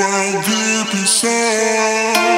vai deep inside